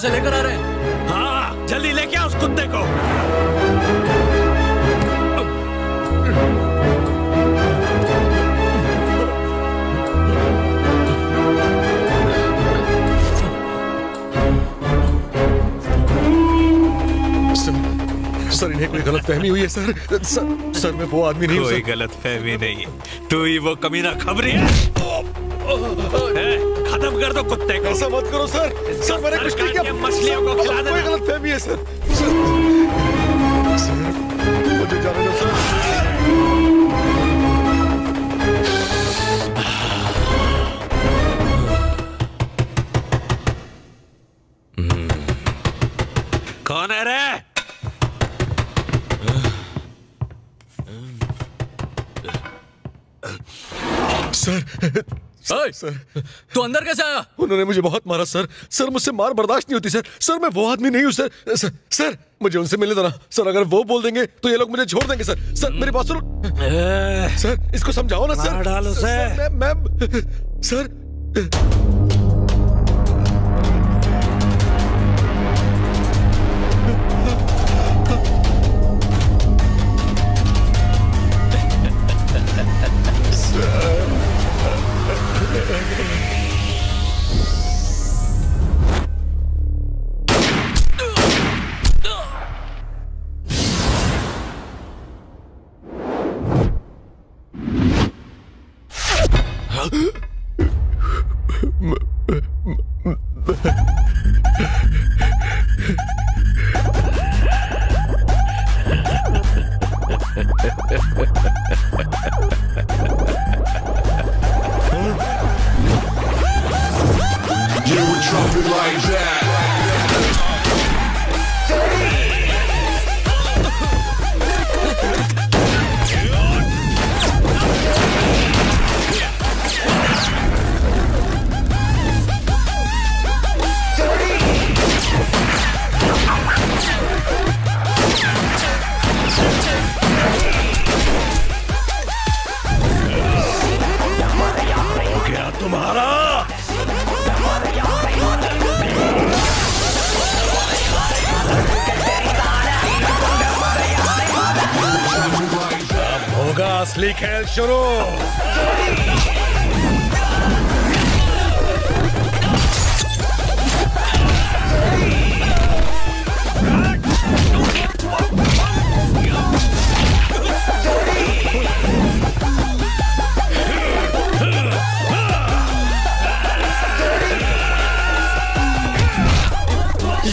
उसे लेकर आ रहे हैं हाँ जल्दी लेके आओ उस कुत्ते को सर इन्हें कोई गलत फहमी हुई है सर सर, सर मैं वो आदमी नहीं कोई गलत फहमी नहीं तू ही वो कमीना खबरी है खत्म कर दो कुत्ते को। ऐसा मत करो सर। सर मैंने कुछ नहीं किया। मछलियों को खिला कोई देना। गलत फहमी है सर। सर सर मुझे जाने दो सर। कौन है रे? Sir sir. तो अंदर कैसे आया? उन्होंने मुझे बहुत मारा सर। सर मुझसे मार बर्दाश्त नहीं होती सर। सर मैं वो आदमी नहीं हूँ सर। सर, सर मुझे उनसे मिलने दो ना। सर अगर वो बोल देंगे तो ये लोग मुझे छोड़ देंगे सर। सर मेरी बात सुनो। सर इसको समझाओ ना सर। डालो सर। सर, मैं मैं सर। असली खेल शुरू।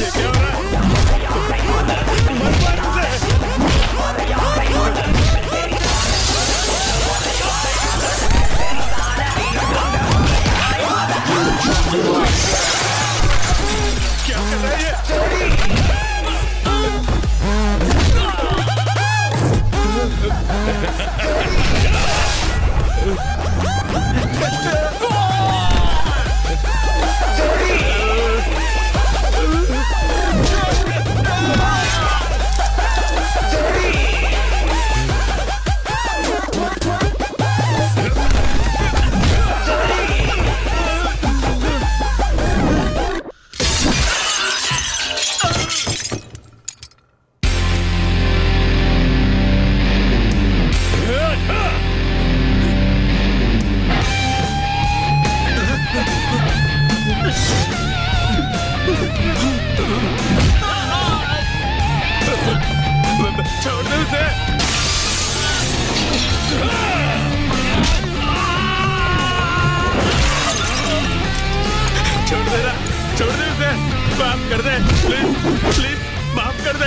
छोड़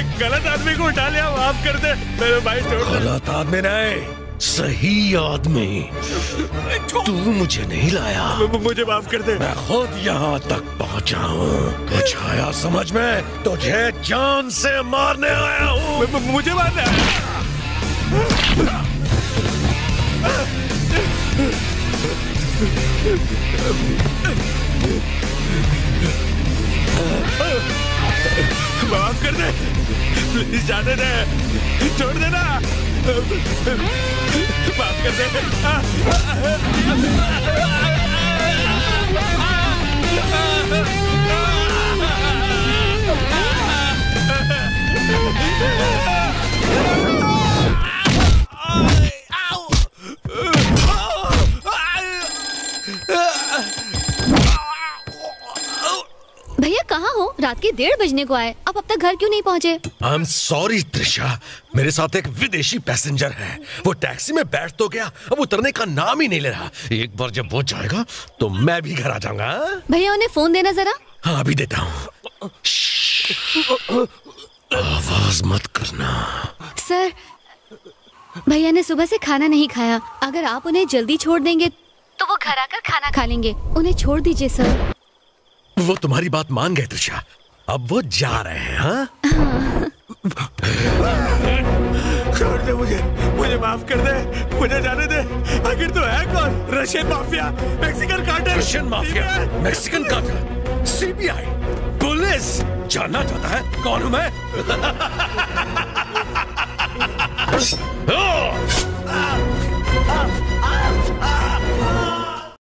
माफ़ गलत आदमी को उठा लिया माफ़ कर दे। मेरे भाई छोड़ गलत आदमी नहीं सही आदमी। तू मुझे नहीं लाया। मुझे माफ़ कर दे। मैं खुद यहाँ तक पहुँचा हूँ। कुछ आया समझ में? तुझे जान से मारने आया हूँ। मुझे मारना है। माफ़ कर दे प्लीज़ जाने दे छोड़ देना माफ़ कर दे भैया के डेढ़ बजने को आए। आप अब तक घर क्यों नहीं पहुँचे? आई एम सॉरी त्रिशा मेरे साथ एक विदेशी पैसेंजर है। वो टैक्सी में बैठ तो गया अब उतरने का नाम ही नहीं ले रहा। एक बार जब वो जाएगा तो मैं भी घर आ जाऊँगा? भैया उन्हें फ़ोन देना जरा। हाँ अभी देता हूँ। आवाज़ मत करना। सर भैया ने सुबह से खाना नहीं खाया। अगर आप उन्हें जल्दी छोड़ देंगे तो वो घर आकर खाना खा लेंगे। उन्हें छोड़ दीजिए सर। वो तुम्हारी बात मान गए त्रिशा अब वो जा रहे हैं हाँ? छोड़ दे मुझे। मुझे माफ़ कर दे। मुझे जाने दे। आखिर तो है कौन? Russian mafia. Mexican cartel Russian mafia. Mexican cartel CBI police. जानना चाहता है कौन हूँ मैं!